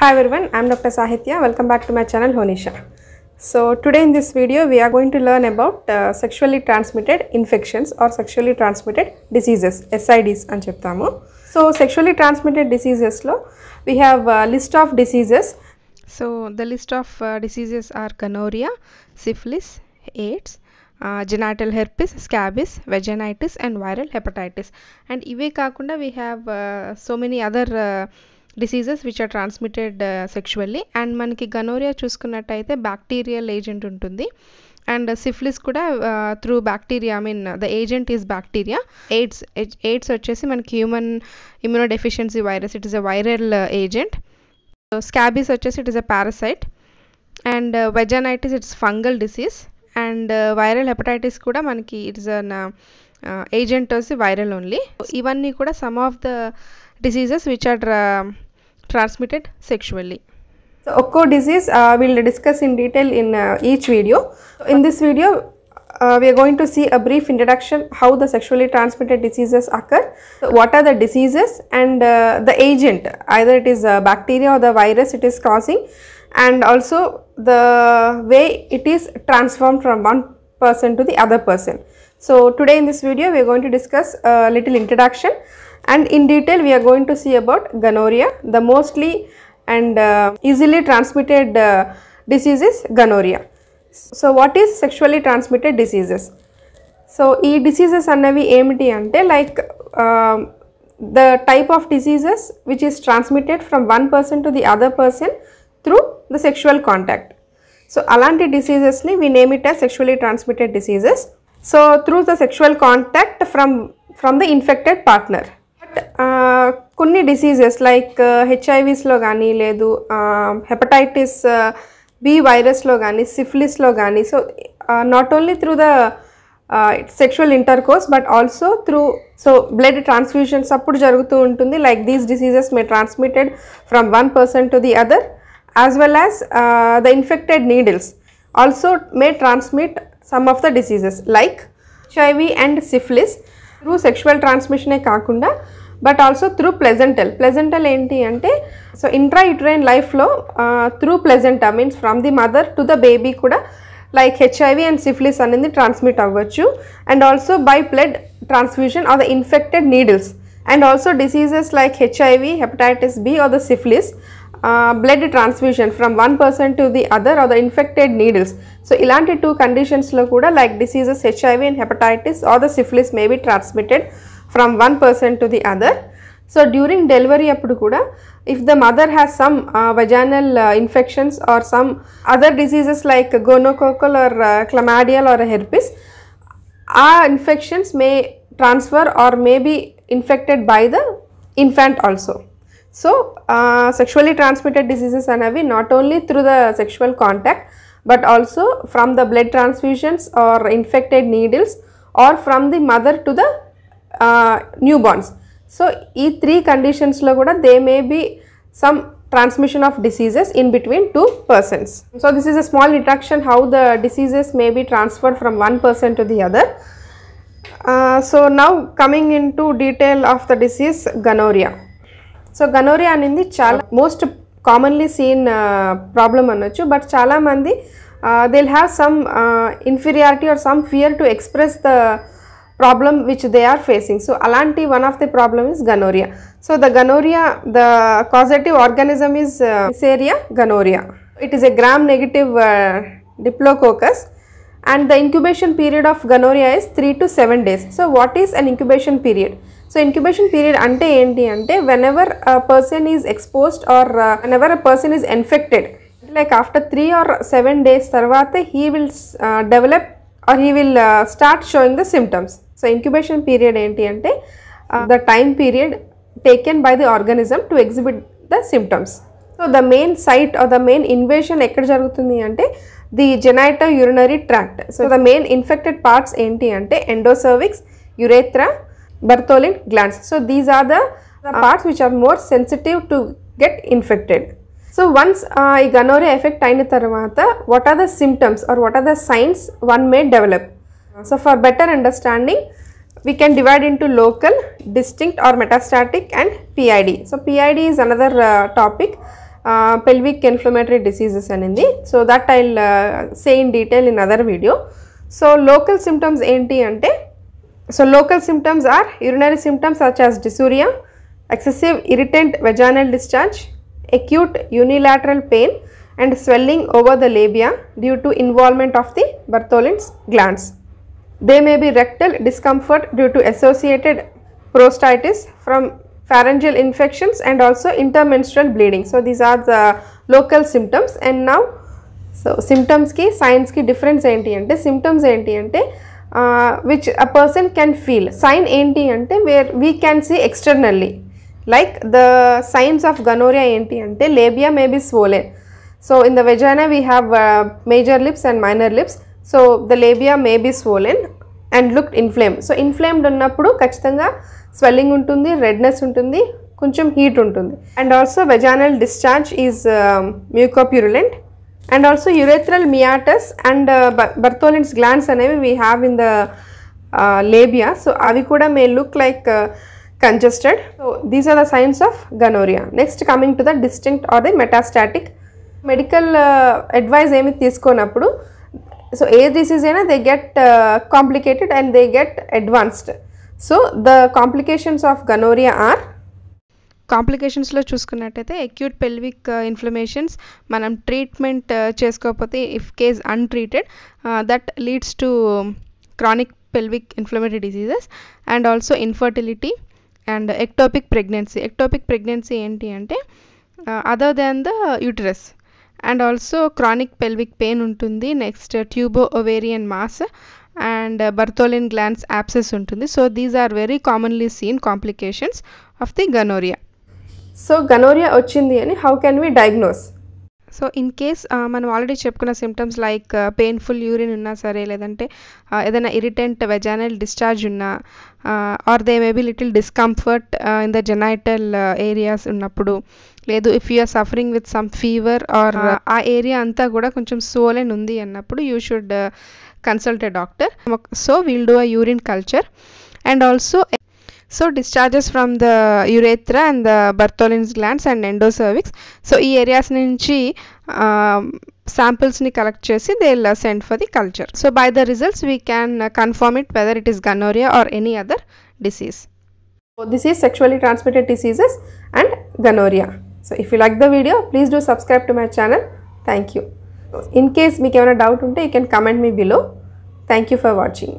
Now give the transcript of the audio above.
Hi everyone, I am Dr. Sahitya. Welcome back to my channel Honisha. So today in this video we are going to learn about uh, sexually transmitted infections or sexually transmitted diseases SIDs అని చెప్తాము so sexually transmitted డిసీజెస్లో we have list of diseases So the list of uh, diseases are gonorrhea, syphilis, AIDS, uh, genital herpes, scabies, vaginitis and viral hepatitis. And ఇవే కాకుండా we have uh, so many diseases which are transmitted sexually and మనకి gonorrhoea చూసుకున్నట్టయితే bacterial agent ఉంటుంది. And syphilis కూడా through bacteria I mean the agent is bacteria AIDS AIDS వచ్చేసి మనకి human immunodeficiency virus it is a viral agent scabies వచ్చేసి it is a parasite and vaginitis it's fungal disease and viral hepatitis కూడా మనకి it's an agent వచ్చి viral only ఇవన్నీ కూడా some of the diseases which are tra transmitted sexually. So, OCO disease uh, we will discuss in detail in uh, each video. In this video, uh, we are going to see a brief introduction how the sexually transmitted diseases occur, what are the diseases and uh, the agent either it is bacteria or the virus it is causing and also the way it is transformed from one person to the other person. So, today in this video we are going to discuss a little introduction and in detail we are going to see about gonorrhea the mostly and uh, easily transmitted uh, disease is gonorrhea so what is sexually transmitted diseases so ఈ diseases అన్నవి ఏమిటి అంటే like the type of diseases which is transmitted from one person to the other person through the sexual contact so అలాంటి డిసీజెస్ని we name it as sexually transmitted diseases so through the sexual contact from from the infected partner but కొన్ని diseases like హెచ్ఐవిస్లో కానీ లేదు hepatitis B వైరస్లో కానీ సిఫిలిస్లో కానీ so not only through the sexual intercourse but also through so blood transfusions అప్పుడు జరుగుతూ ఉంటుంది. Like these diseases may transmitted from one person to the other as well as the infected needles also may transmit some of the diseases like HIV and syphilis through sexual ట్రాన్స్మిషనే కాకుండా but also through placental. Placental ఏంటి అంటే so intrauterine లైఫ్లో through placenta means from the mother to the baby కూడా like HIV and syphilis అనేది transmit అవ్వచ్చు. And also by blood transfusion or the infected needles. And also diseases like HIV hepatitis B or the syphilis blood transfusion from one person to the other or the infected needles. So ఇలాంటి two కండిషన్స్లో కూడా like diseases HIV and hepatitis or the syphilis may be transmitted. from one person to the other. So during delivery if the mother has some uh, vaginal uh, infections or some other diseases like gonococcal or uh, chlamydial or herpes, our infections may transfer or may be infected by the infant also. So, uh, sexually transmitted diseases are not only through the sexual contact but also from the blood transfusions or infected needles or from the mother to the new borns so ఈ three కండిషన్స్లో కూడా they may be some transmission of diseases in between two persons. So this is a small introduction how the diseases may be transferred from one person to the other. Uh, so now coming into detail of the disease gonorrhea. So gonorrhea అనేది చాలా most commonly seen problem అనొచ్చు but చాలామంది they will have some inferiority or some fear to express the Problem which they are facing so అలాంటి one of the problem is gonorrhea so the gonorrhea the causative organism is Neisseria gonorrhoeae it is a gram negative diplococcus and the incubation period of gonorrhea is 3 to 7 days. So what is an incubation period? So incubation period అంటే ఏంటి అంటే whenever person is exposed or whenever a person is infected like after three or seven days తర్వాత he will develop or he will start showing the symptoms So incubation period ఏంటి అంటే the time period taken by the organism to exhibit the symptoms so the main site or the main invasion ఎక్కడ జరుగుతుంది అంటే the genitourinary tract so the main infected parts ఏంటి అంటే endocervix urethra Bartholin glands so these are the parts which are more sensitive to get infected so once ఈ gonorrhoea effect అయిన తర్వాత what are the symptoms or what are the signs one may develop so for better understanding we can divide into local distinct or metastatic and PID so PID is another topic pelvic inflammatory diseases అనేది so that I'll say in detail in other video so local symptoms ఏంటి అంటే so local symptoms are urinary symptoms such as dysuria excessive irritant vaginal discharge acute unilateral pain and swelling over the labia due to involvement of the Bartholin's glands There may be rectal discomfort due to associated prostatitis from pharyngeal infections and also intermenstrual bleeding. So these are the local symptoms and now so సిమ్టమ్స్కి సైన్స్కి difference ఏంటి అంటే symptoms ఏంటి అంటే which a person can feel sign ఏంటి అంటే where we can see externally like the signs of gonorrhea ఏంటి అంటే labia may be swollen so in the vagina we have major lips and minor lips So the labia may be swollen and look inflame. So inflamed ఉన్నప్పుడు ఖచ్చితంగా swelling ఉంటుంది redness ఉంటుంది కొంచెం heat ఉంటుంది. And also vaginal discharge is mucopurulent and also urethral meatus and uh, Bartholin's glands అనేవి we have in the labia so అవి కూడా may look like congested so these are the signs of gonorrhoea next coming to the distinct or the metastatic medical advice ఏమి so ఏ disease అయినా they get complicated and they get advanced so the complications of gonorrhoea or కాంప్లికేషన్స్లో చూసుకున్నట్టయితే acute pelvic inflammations మనం treatment చేసుకోకపోతే if case untreated that leads to chronic pelvic inflammatory diseases and also infertility and ectopic pregnancy ectopic pregnancy ఏంటి అంటే other than the uterus and also chronic pelvic pain ఉంటుంది. Next tubo ovarian mass and Bartholin glands abscess ఉంటుంది. So these are very commonly seen complications of the gonorrhoea so gonorrhoea వచ్చింది అని how can we diagnose so in case మనం already చెప్పుకున్న symptoms like painful urine ఉన్నా సరే లేదంటే ఏదైనా irritant vaginal discharge ఉన్నా or they may be little discomfort in the genital areas ఉన్నప్పుడు లేదు if you're suffering with some fever or ఆ. ఏరియా అంతా కూడా కొంచెం సోలెన్ ఉంది అన్నప్పుడు you should consult a doctor so we'll do a urine culture and also so discharges from the urethra and the Bartholin's glands and endocervix so ఈ areas నుంచి శాంపిల్స్ని collect చేసి they send for the culture so by the results we can confirm it whether it is gonorrhoea or any other disease this is sexually transmitted diseases and gonorrhoea so if you like the video please do subscribe to my channel thank you in case మీకు ఏమైనా doubt ఉంటే you can comment me below thank you for watching